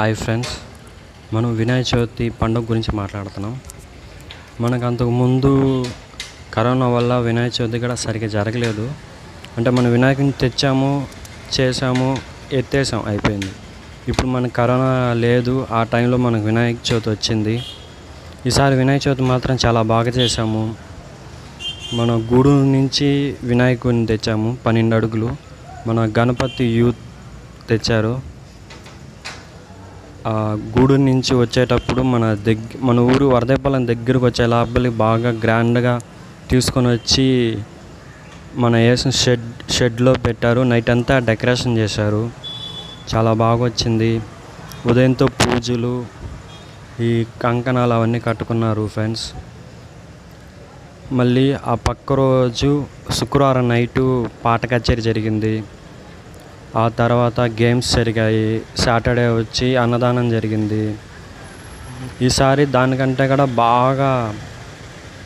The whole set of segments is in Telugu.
హాయ్ ఫ్రెండ్స్ మనం వినాయక చవితి పండుగ గురించి మాట్లాడుతున్నాం. మనకు అంతకు ముందు కరోనా వల్ల వినాయక చవితి కూడా సరిగ్గా జరగలేదు. అంటే మనం వినాయకుని తెచ్చాము చేసాము ఎత్తేసాం అయిపోయింది. ఇప్పుడు మనకు కరోనా లేదు ఆ టైంలో మనకు వినాయక చవితి వచ్చింది. ఈసారి వినాయక చవితి మాత్రం చాలా బాగా చేసాము మన గుడి నుంచి వినాయకుడిని తెచ్చాము పన్నెండు అడుగులు. మన గణపతి యూత్ తెచ్చారు. గూడూరు నుంచి వచ్చేటప్పుడు మన దగ్గ మన ఊరు వరదైపాలెం దగ్గరకు వచ్చే లోపలి బాగా గ్రాండ్గా తీసుకొని వచ్చి మన వేసిన షెడ్ షెడ్లో పెట్టారు. నైట్ అంతా డెకరేషన్ చేశారు. చాలా బాగా వచ్చింది. ఉదయంతో పూజలు ఈ కంకణాలు అవన్నీ కట్టుకున్నారు ఫ్రెండ్స్. మళ్ళీ ఆ పక్క రోజు శుక్రవారం నైటు పాట కచేరీ జరిగింది. ఆ తర్వాత గేమ్స్ జరిగాయి. సాటర్డే వచ్చి అన్నదానం జరిగింది. ఈసారి దానికంటే కూడా బాగా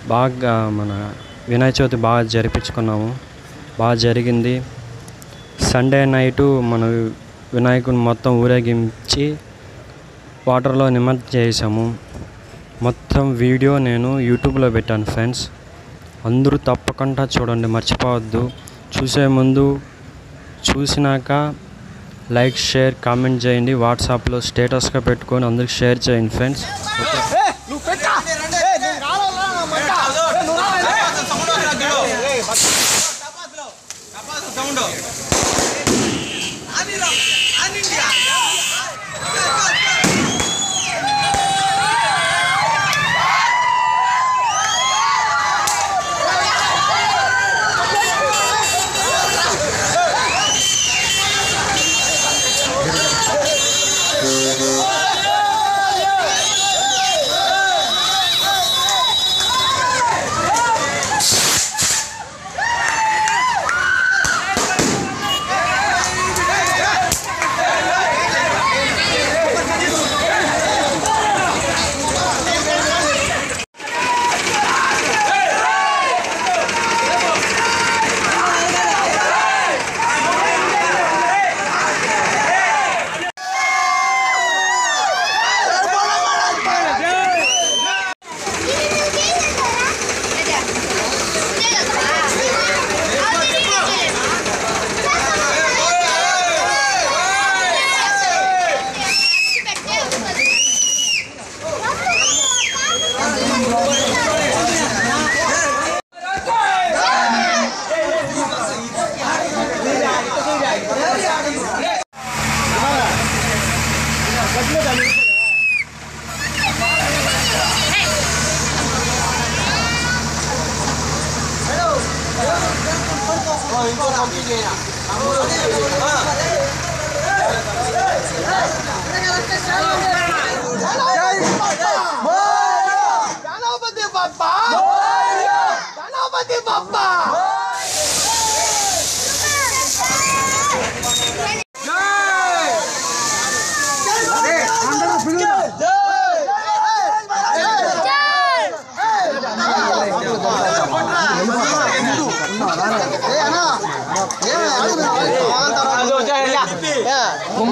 బాగా మన వినాయక చవితి బాగా జరిపించుకున్నాము. బాగా జరిగింది. సండే నైటు మన వినాయకుని మొత్తం ఊరేగించి వాటర్లో నిమజ్జనం చేసాము మొత్తం వీడియో నేను యూట్యూబ్లో పెట్టాను ఫ్రెండ్స్. అందరూ తప్పకుండా చూడండి మర్చిపోవద్దు. చూసే ముందు చూసినాక లైక్ షేర్ కామెంట్ చేయండి. వాట్సాప్లో స్టేటస్గా పెట్టుకొని అందరికి షేర్ చేయండి ఫ్రెండ్స్.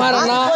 મારા ના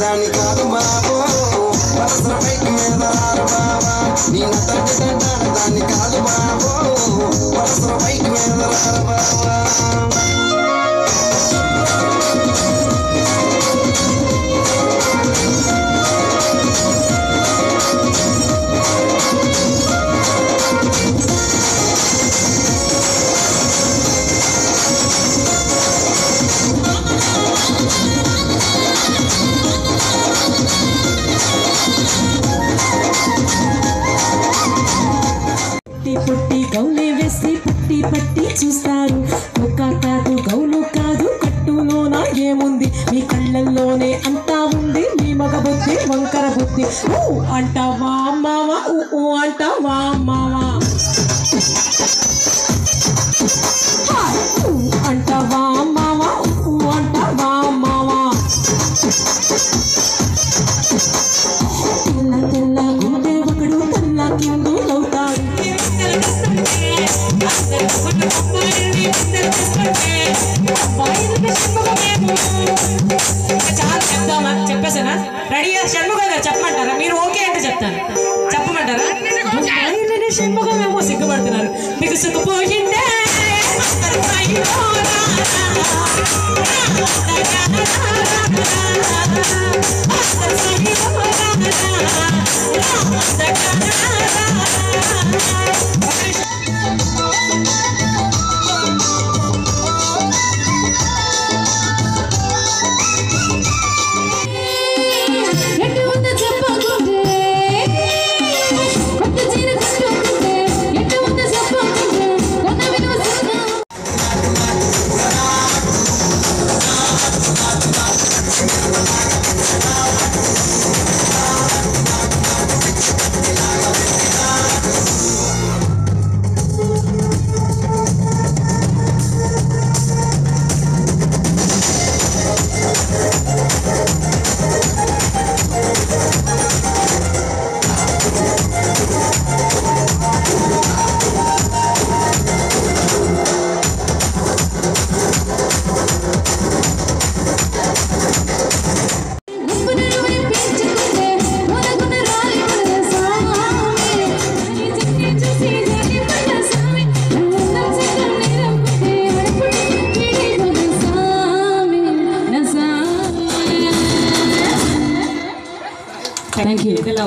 దాన్ని కాదు బాబు. పలసర బైక్ మీద బాబా. నీ నటంటి దాన్ని కాదు బాబు. పలసర బైక్ మీద బాబా. గౌనే పట్టి పట్టి చూస్తారు. ఒక్క కాదు గౌలు కాదు కట్టులోన ఏముంది? మీ కళ్ళల్లోనే అంతా ఉంది. మీ మగ బుద్ధి వంకర బుద్ధి. ఊ అంటావా మావా ఊ అంట అంటావా మావా చెప్పేసానా రెడీ షణ్ముఖ గారు చెప్పమంటారా మీరు ఓకే అంటే చెప్తాను చెప్పమంటారా అమ్మాయిలని షణ్ముఖం ఏమో సిగ్గుపడుతున్నారు మీకు సిగ్గుపోయిందే ఎటు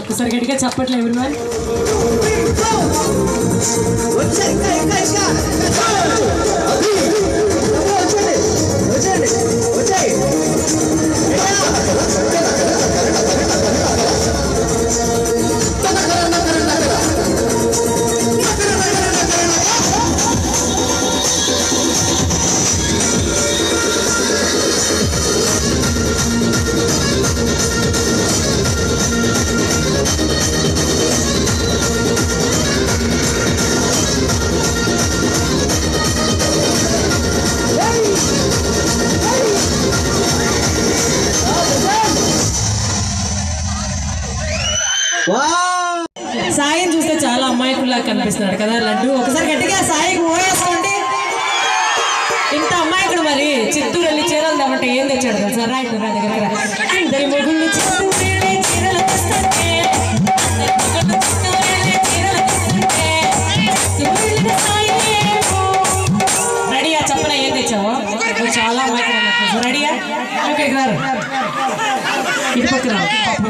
ఒక్కసారి గట్టిగా చెప్పట్లే ఎవరి సాయిని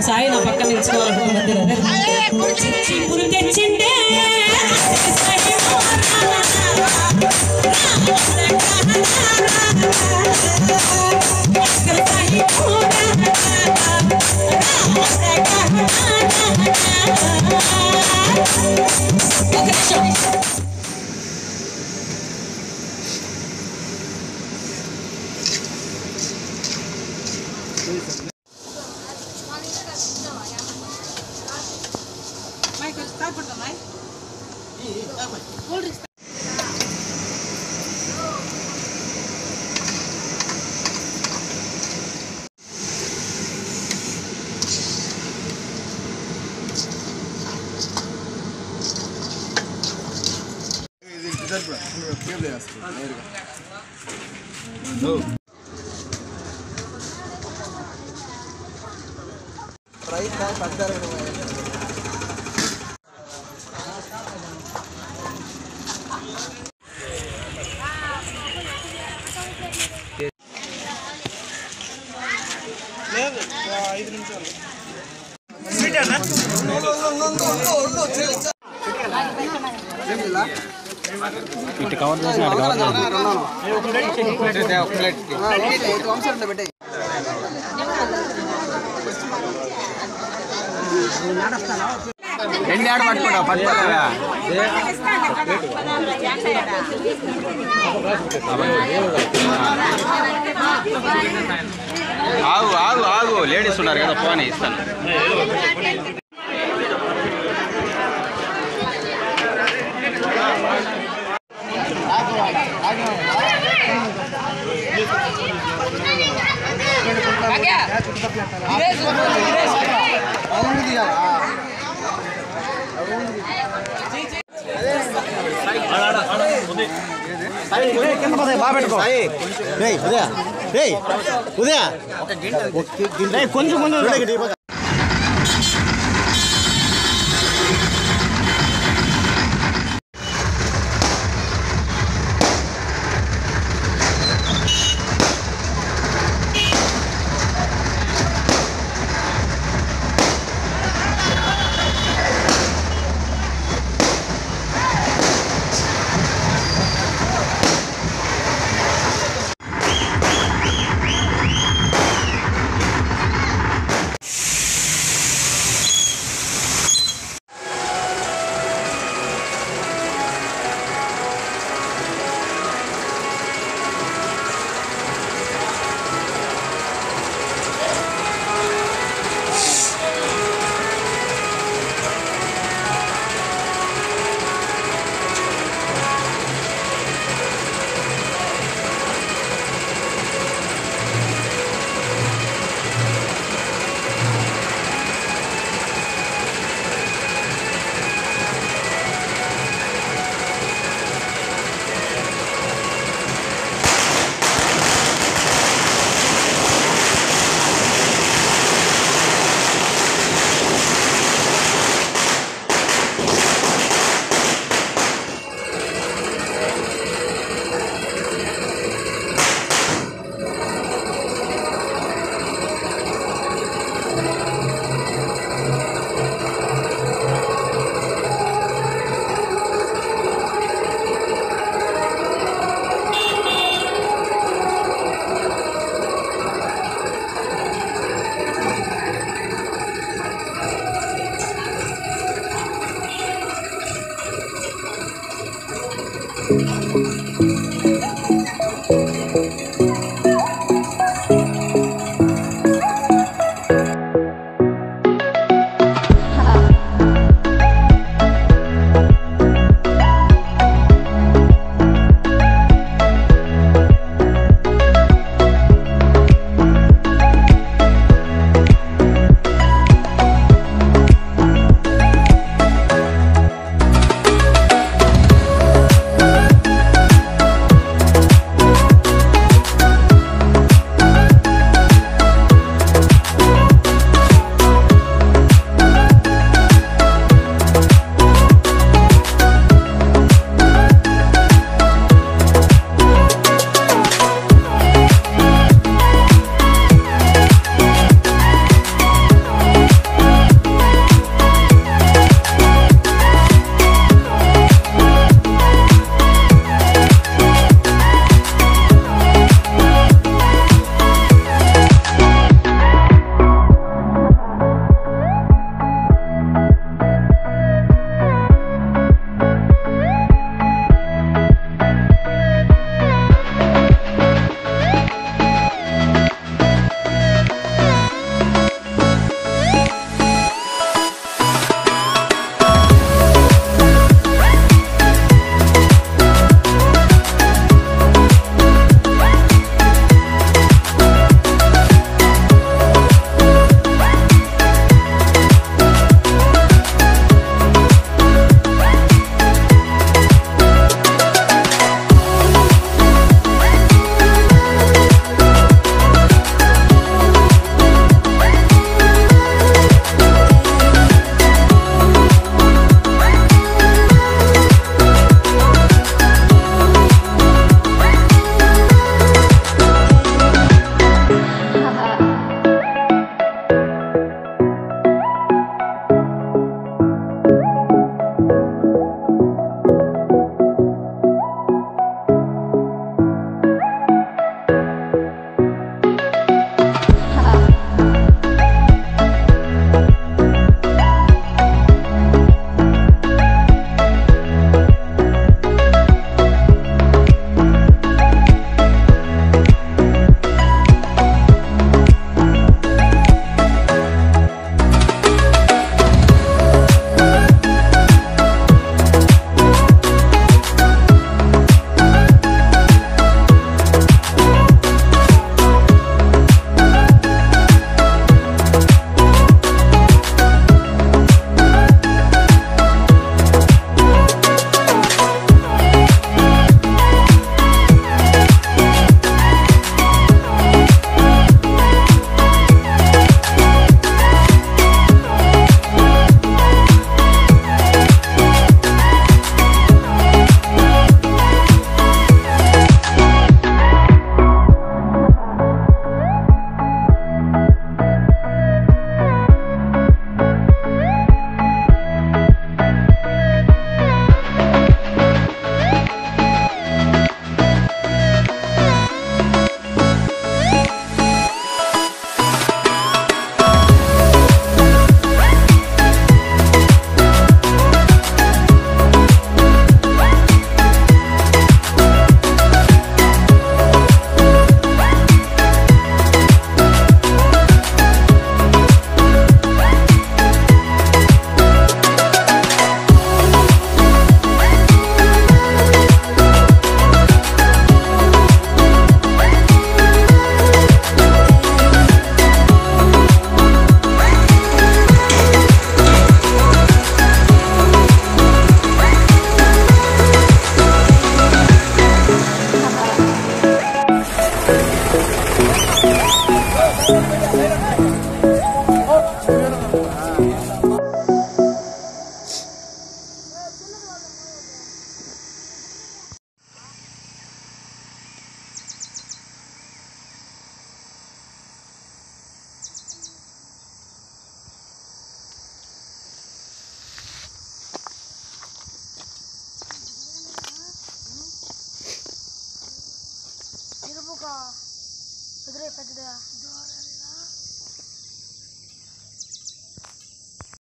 సాయి నా పక్కన Look at your ఒక నిమిషం ఇటు కవర్ చేసి అటు కవర్ చేసి రెండు ఆడ పట్టుకోడా పట్టుకోలేదా ఆగు ఆగు ఆగు లేడీస్ ఉన్నారు కదా పోనీ ఇస్తాను ఇదే బాబెట్టుకో రే ఉదయా రే ఉదయా కొంచెం కొంచెం